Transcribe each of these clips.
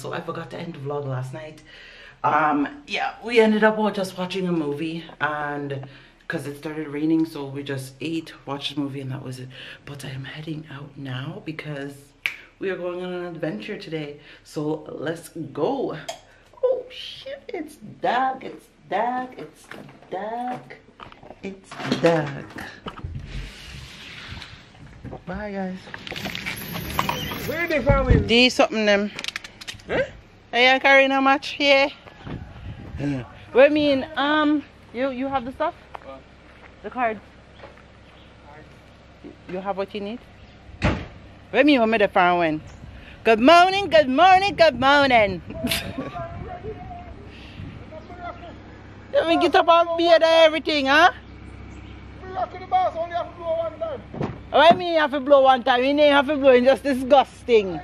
So I forgot to end the vlog last night. Um, yeah, we ended up all just watching a movie, and because it started raining, so we just ate, watched a movie, and that was it. But I am heading out now because we are going on an adventure today. So let's go. Oh shit! It's dark. It's dark. It's dark. It's dark. Bye, guys. Where they from? Do something them. Huh? Are you carrying how much? Yeah. What I mean, um, you you have the stuff? The cards. You have what you need? What mean, what made the phone when? Good morning, good morning, good morning. Let me get up on beard and everything, huh? Boss only have to blow one time. I mean, you have to blow one time. You ain't have to blow, it's just disgusting.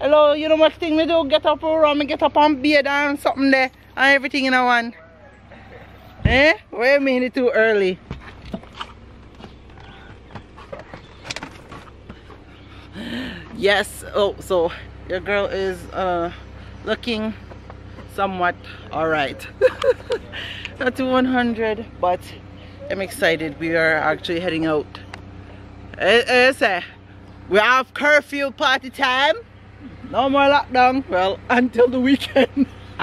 Hello, you know what thing me do? Get up around me, get up on beard and something there. And everything in a one. Eh? Wait a minute too early. Yes, oh so your girl is uh looking somewhat alright. Not to 100, but I'm excited. We are actually heading out. Eh, eh, say, we have curfew party time. No more lockdown. Well, until the weekend.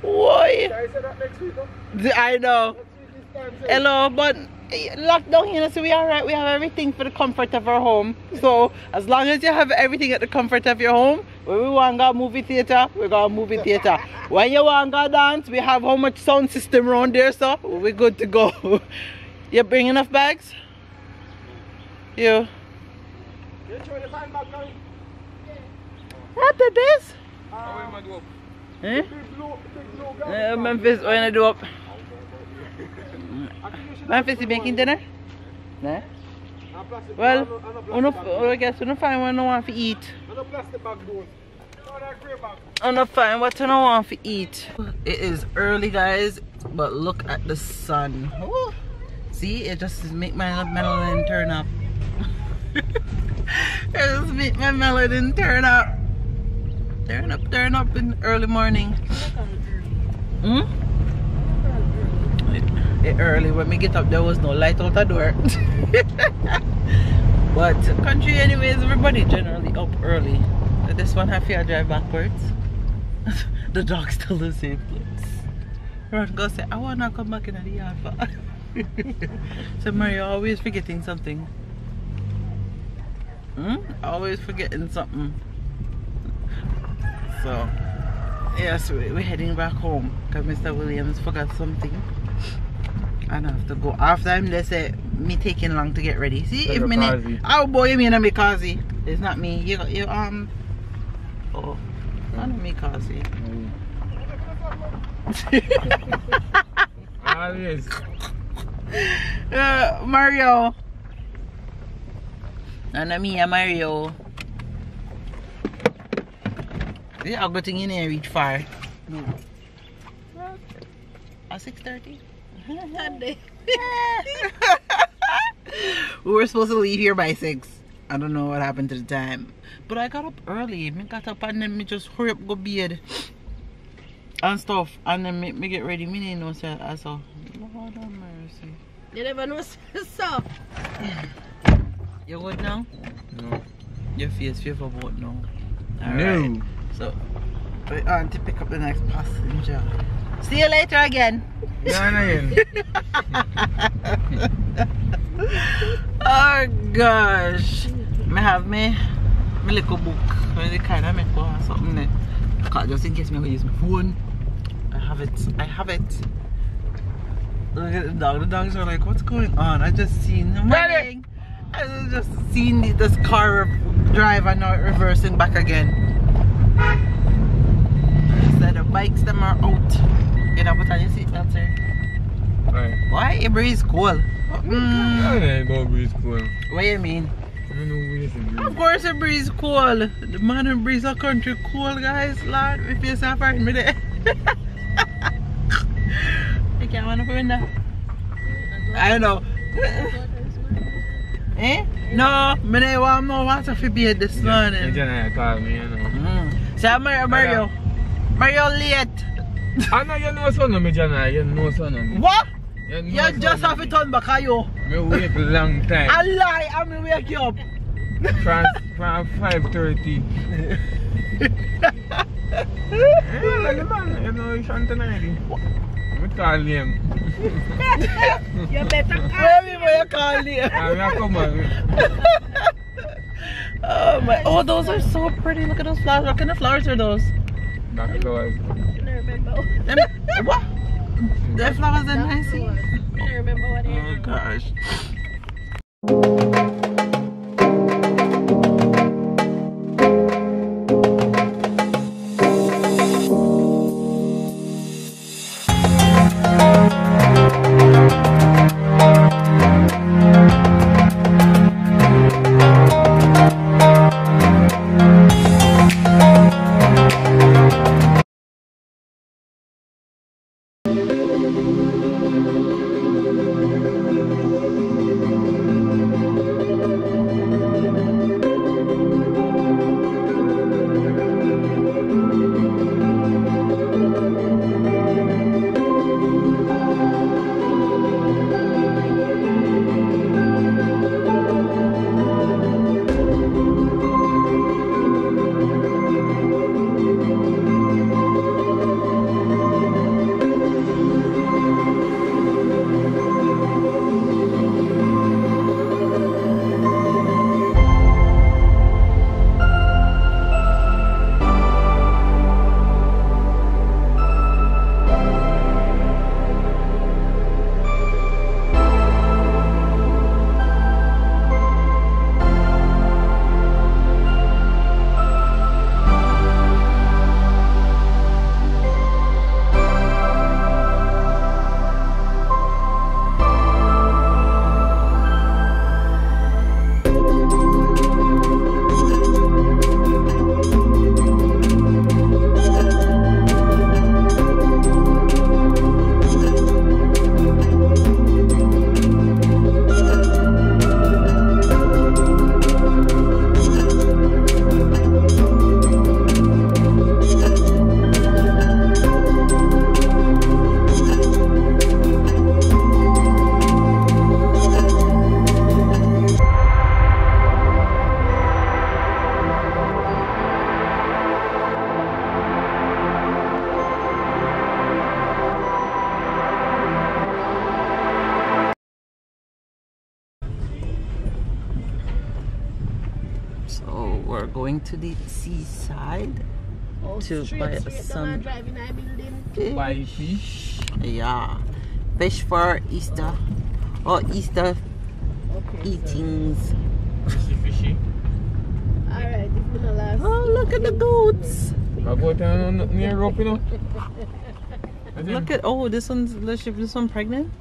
Why? I said that next week, huh? I know. Next week this time, say. Hello, but eh, lockdown here, so we are right. We have everything for the comfort of our home. So as long as you have everything at the comfort of your home, when we want to go movie theater, we go movie theater. When you want to go dance, we have how much sound system around there, so we're good to go. you bring enough bags? You. Big blue, big blue. Uh, Memphis, what you do up? I Memphis, making dinner? Nah. have Well. I guess we don't find what I want to eat. I'm not fine what I want to eat. It is early guys, but look at the sun. Ooh. See, it just make my melanin turn up. it just make my melanin turn up. Turn up, turn up in early morning. Hmm? It early when we get up there was no light out the door. but country anyways, everybody generally up early. This one have to drive backwards. the dog still the same place. Run go say, I wanna come back in the yard. but-" so Mario always forgetting something. Hmm? Always forgetting something. So yes, we- we're heading back home because Mr. Williams forgot something. And I have to go. After him, they say me taking long to get ready. See, if me, oh boy, you mean a Mikazi? It's not me. You, you um. Oh, not a Mikazi. Always. uh, Mario. Nana Mia Mario. Yeah, I'm getting in here reach far. At 6.30? we were supposed to leave here by 6. I don't know what happened to the time. But I got up early. Me got up and then me just hurry up go bed. And stuff. And then me, me get ready. Me didn't know say I saw. Lord have mercy. You never know so. You good now? No. Your face favor boat now. No. Alright. So we're on to pick up the next passenger. See you later again. Yeah, no, oh gosh. Me have me my little book. Where they kind of make go or something there. 'Cause just in case me I use my phone. I have it. I have it. Look at the dog. The dogs are like, what's going on? I just seen them Ready? running. I just seen this car drive and now it reversing back again. So the bikes them are out. You know, put on your seatbelt, sir. Right. Why? It breeze cold. Mm, Yeah, no breeze cool. what do you mean? I don't who Of course it breeze cold. The man in breeze a country cold guys. Lord, if you say frighten me there. I can't want to go in there. I don't know. eh? No, me no want no water for bed this Yeah, morning. Me, you know. Mm. Say Mario, Mario. Mario late. I know you know son of me, Jenna. You know son of me. What? You, know You son just of have me. to turn back, are wait a long time. I lie, I'm gonna wake you up. from, from 5.30. yeah, like the man, you know, he's on tonight. Me call him. You better Where me where you call me? Ah, me a come on. Oh my! Oh, those are so pretty. Look at those flowers. What kind of flowers are those? Back close. I don't remember. Them, what? The flowers are nice. I don't remember what they Oh gosh. Going to the seaside Oh, To straight, buy straight some- down driving our. Buy fish. Yeah, fish for Easter or Easter Okay. eatings. Fishy, fishy. Alright, it's been the last. Oh, look at the goats. I go down near rope, you know. Look at oh, this one's this one pregnant.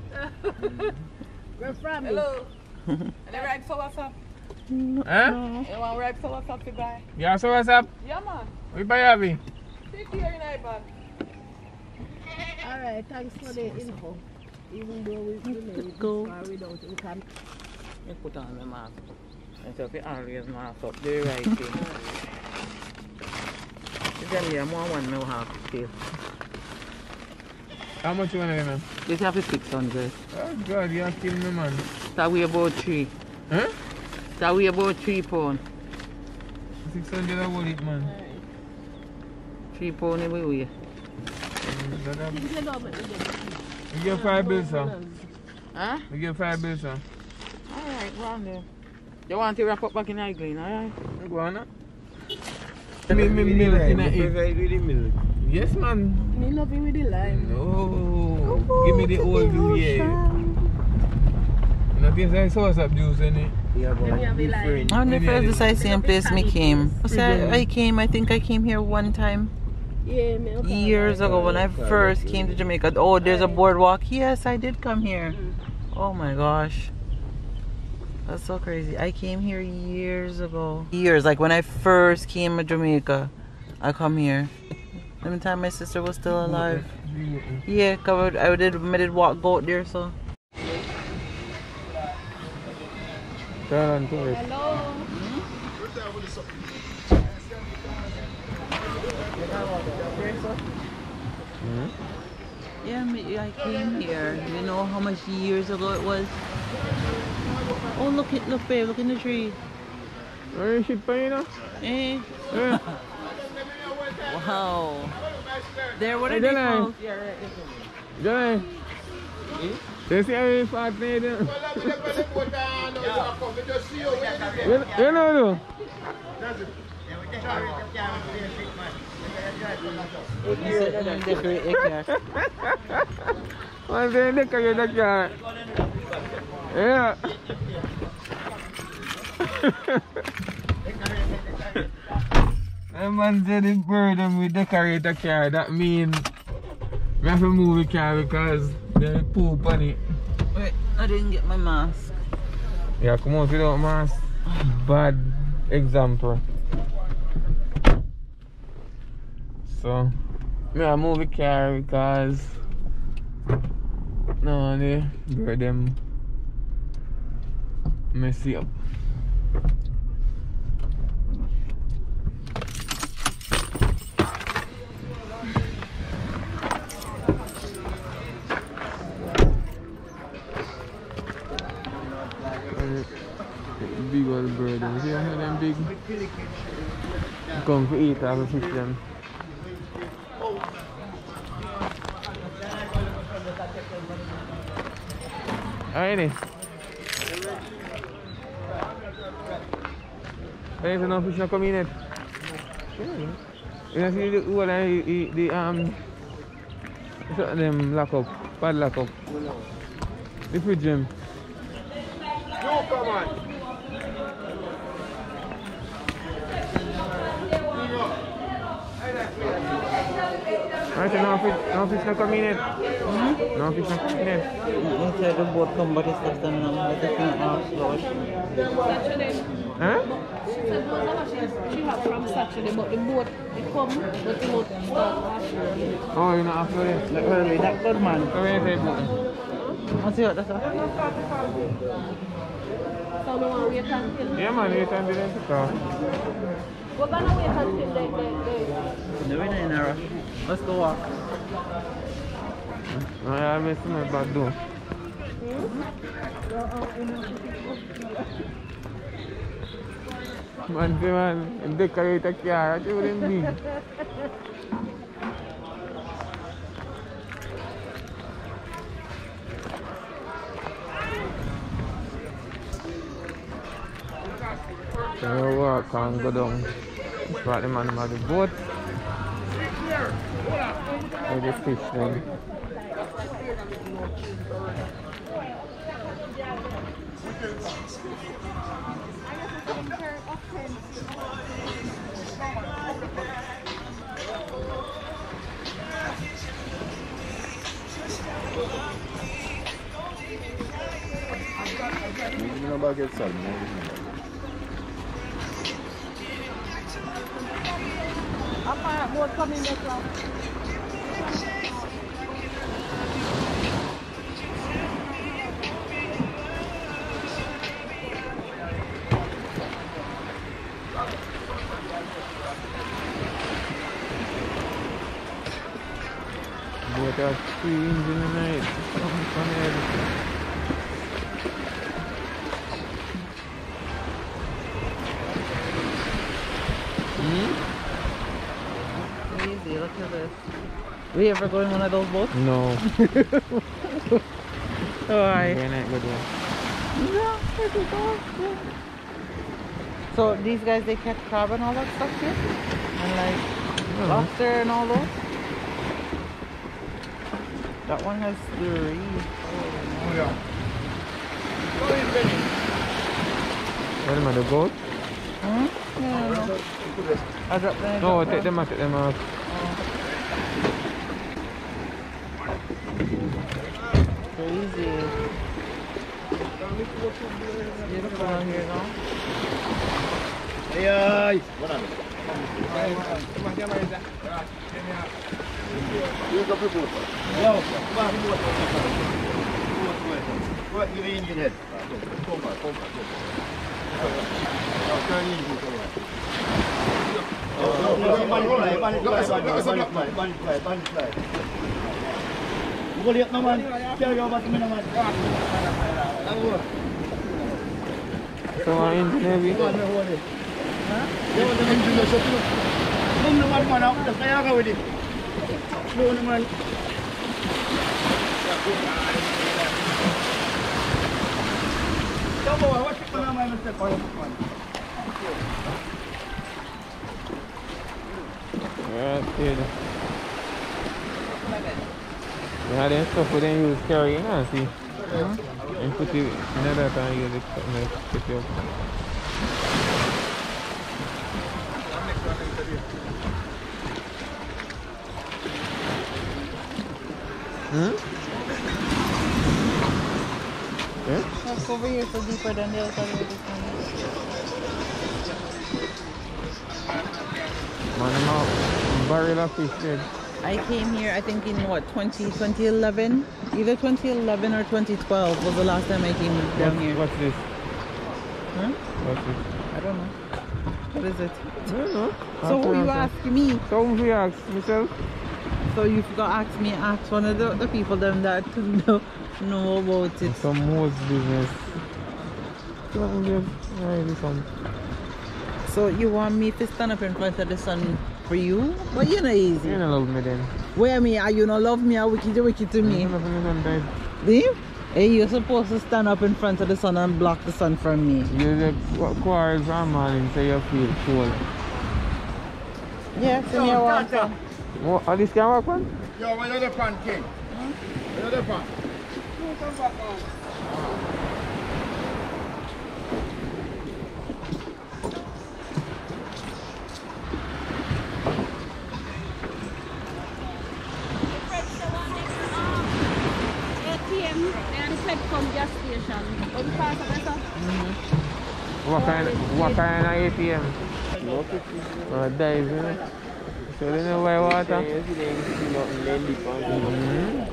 Where from? Hello. and I ride for what's up? Huh? You want to ride for what's up to buy? Yeah, so what's up? Yeah, man. We buy Abby. Take care in iPad. Alright, thanks for the info. Even though we, you know, we Go. far without income. I put on my mask. I said, if always mask up, the right thing. You tell me, I'm on one now half scale. How much you want to get, man? This have a 600. Oh, God, you are killing me, man. That weigh about three. Huh? That weigh about three pound. 600 I will it, man. Three pound it will weigh. That have- Things mm, you we get five bills, sir. Huh? You get five bills, sir. Alright, go on then. You want to wrap up back in Iglin, alright? Go on, huh? Me, me milk in You it. prefer with the milk? Yes, man. Me love it with the lime. No. Give me the old blue, yeah. Not taste like sauce up juice in it. Yeah, but have the lime. different. I wonder if Maybe it's the same place me came. So Pretty I, I came, I think I came here one time Yeah, years ago when I first came to Jamaica. Oh, there's a boardwalk. Yes, I did come here. Oh my gosh. That's so crazy. I came here years ago. Years, like when I first came to Jamaica, I come here. Every time my sister was still alive. Yeah, covered. I did, I did walk goat there, so. Turn to it. Hello. Yeah, I came here. You know how much years ago it was? Oh, look it, look, babe, look in the tree. Where is shit pa yun ah? Eh. Eh, Wow. There, what Hey, are they Danai. called? Diyan eh. Kasi ay fat na yun. Yan, yan ano? Decorate it, yeah. Hindi, hindi kayo nagka. Yeah. A man said the bird and we decorate a car, that mean we have to move the car because they poop on it. Wait, I didn't get my mask. Yeah, come on, without mask. Bad example. So, me I move the car because no, the bird them messy up. And the Big old bird, you see how Come have a fish them. Alrighty. So no fish not come in it. You know, see the one I the, the um so them lock up, pad lock up. The fridge them. Right, so no fish, no fish not come in it. No fish not come in it. Inside the boat come, but it's less than um, a different house, Lord. Huh? She have from Saturday, but the boat it come, but the boat start. Oh, you're not after it. Like early, that good man. So where is it? What's it? That's all. So we want to wait until. Yeah, man, you can do that. car. We're gonna wait until they, they, they. No, we're in a rush. Let's go walk. No, I miss my bad though. Man, man, decorate ah, a car, I wouldn't be. So we walk and go down. Brought the man on the boat. Where the fish then. Apa boat coming next round? Boat has three engine in the night. Something funny everything. Easy, look at this. We ever go in one of those boats? No. Alright. Night good one. So these guys, they catch crab and all that stuff here? And like lobster and all those. That one has three. What am I, the goat? Hmm? No, no, no. I dropped them. No, take them out, take them out. Crazy. Beautiful out here now. Buliot naman. Kaya ba't mo naman? So, ang engine heavy. Yung naman dito sa tulo. Nung naman man ako, kaya ka wili. Noon naman. Kamu, wasik mo naman ang step. Right there. They had them stuff we then use carry, uh-huh. you know, see? And put it in that and something else to pick you up. Hmm? Yeah? That's over here so deeper than the other side of this one. Man, I'm out. Barrel of fish dead. I came here, I think in what, 20, 2011? Either 2011 or 2012 was the last time I came down What's, here. what's this? Huh? What's this? I don't know. What is it? I don't know. So who you ask asking me? So, who you ask myself? So you forgot to ask me, ask one of the, the people them that know, know about it. Some most business. Something just, yeah, this one. So you want me to stand up in front of the sun for you? But you're not easy. You don't love me then. Where me? Are you not love me? Are wicked, you wicked to me? You don't love me sometimes. Leave? Hey, you're supposed to stand up in front of the sun and block the sun from me. You're the qu- quarrel from morning so you feel cold. Yes, in your water. What, oh, this can work on? Yo, where the pan king? Where the pan? ATM, and the from gas station. When you pass What kind, what kind of ATM? Uh, dive, you know? So they know why water? Mm-hmm.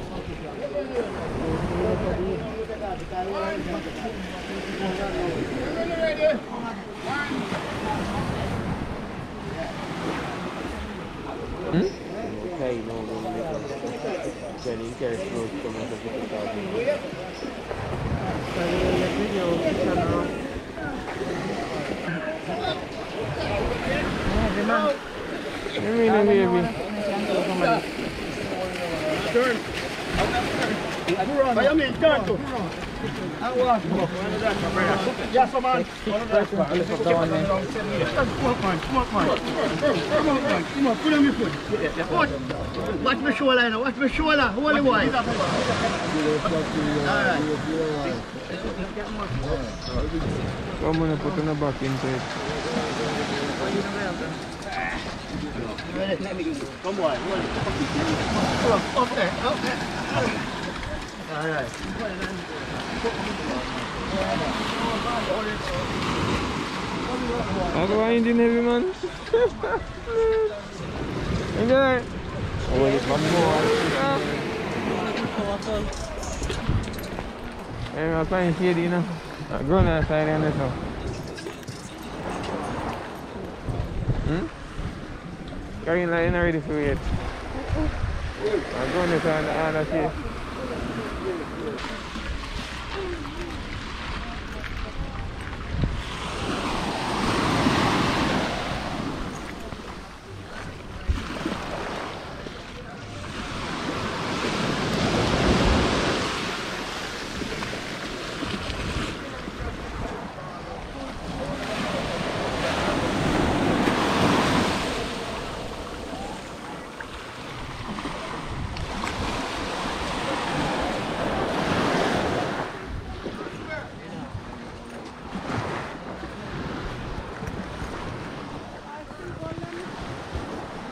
Hmm? Mean your foot. Foot. Watch my shoulder now. Watch my shoulder. Hold wide. Alright. I'm gonna put on the back it. Come on. Hold on. Up there. Up there. How do I engine heavy man? Enjoy! Oh, wait, one more. Hey, I'm trying to shade, you know. I'm going outside and this now. Hmm? Carrying line ready for it. I'm going this on the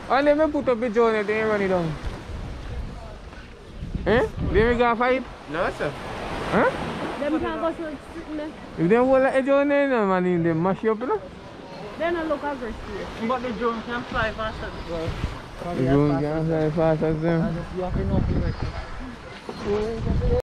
other shade. Oh, let me put up the journey, they run it down. Eh? There we go fight? No, sir. Huh? Them can go to sitting there. If they hold like a journey, no, man, they mash you up, you know? They don't look aggressive. But the drone can fly faster as well. The drone can fly fast as them.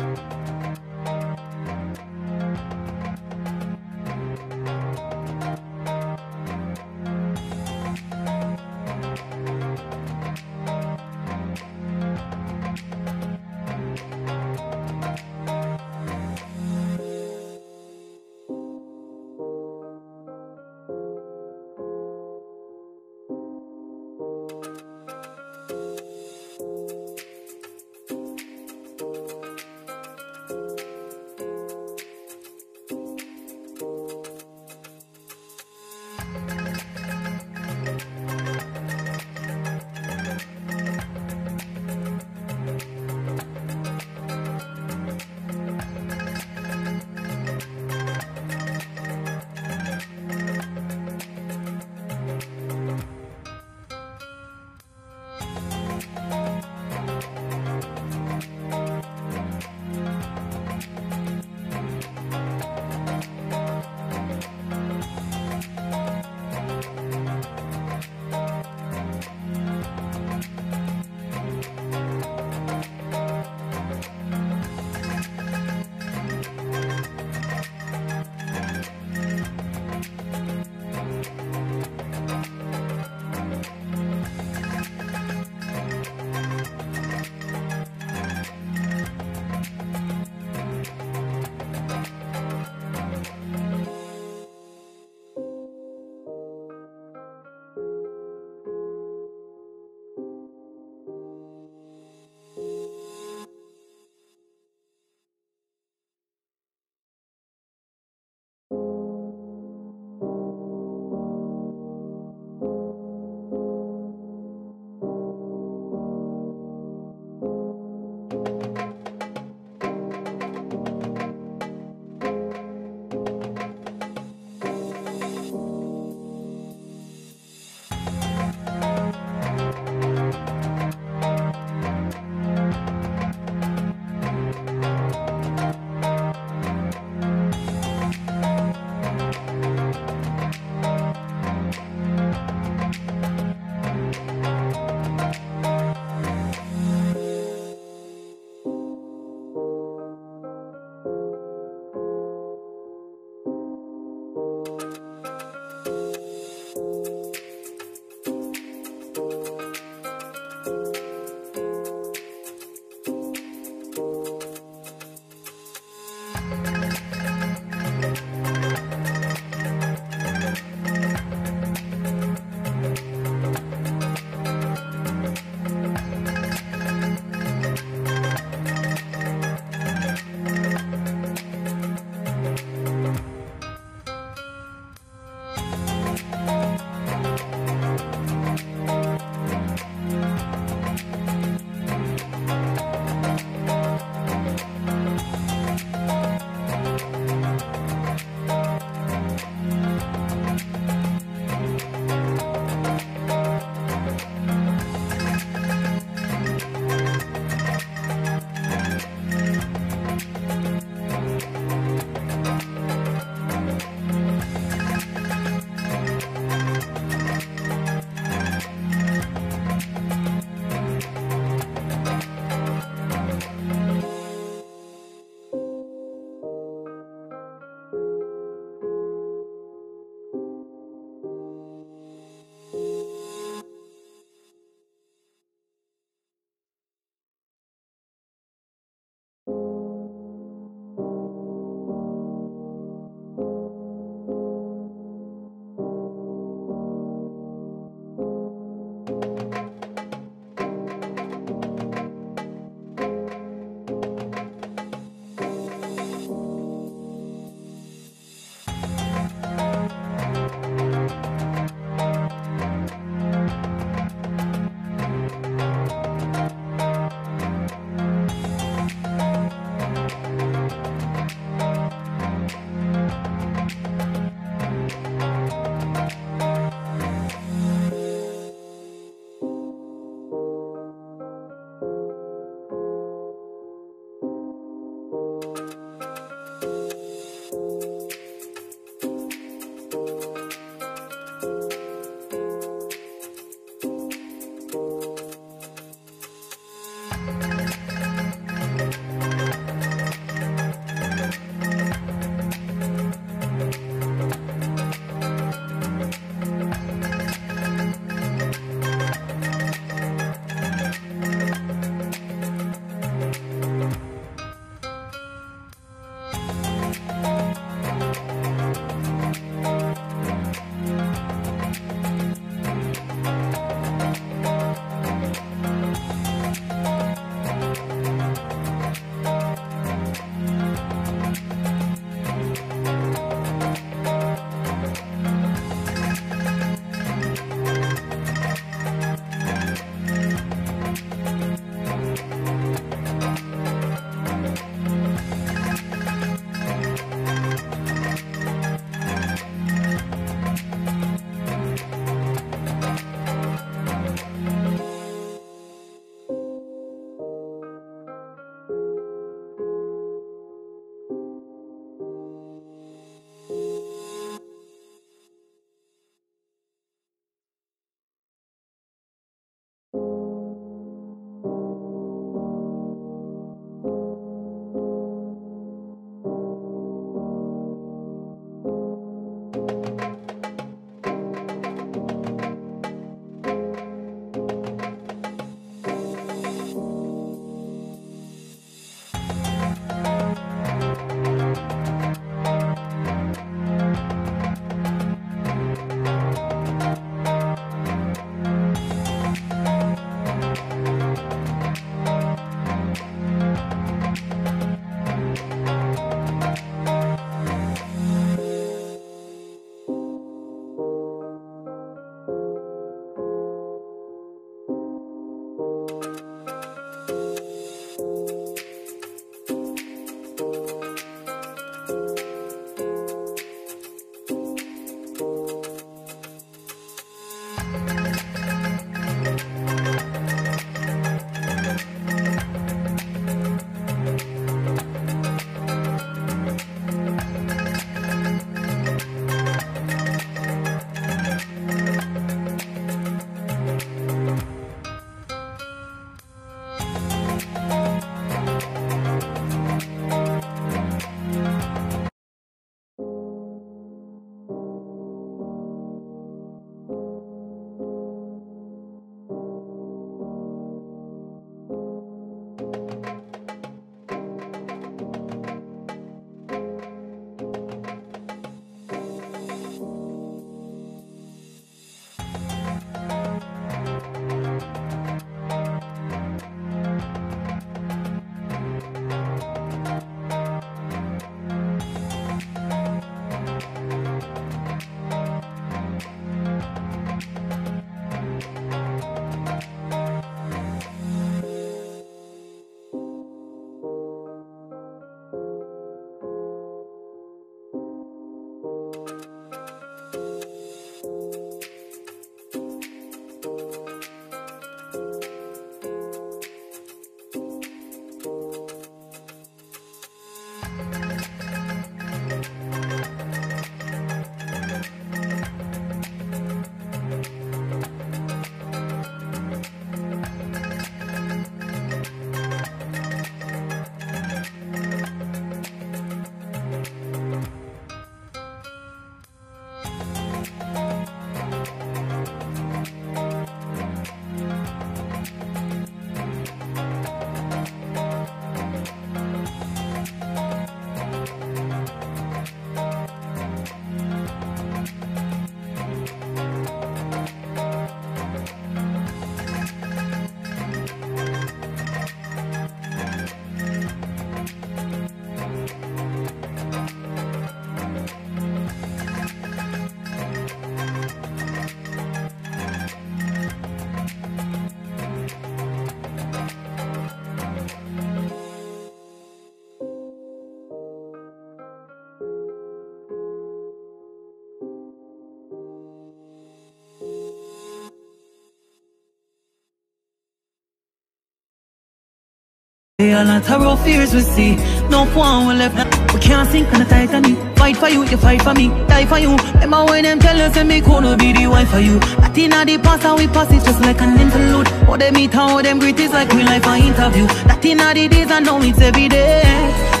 A lot of rough fears we see. No point we left. We can't sink on the Titanic. Fight for you, you fight for me. Die for you. Remember when them tell us me gonna be the wife for you. I think the past and we pass it just like an interlude. How them meet how them greet is like real life an interview. That in the days I know it's every day.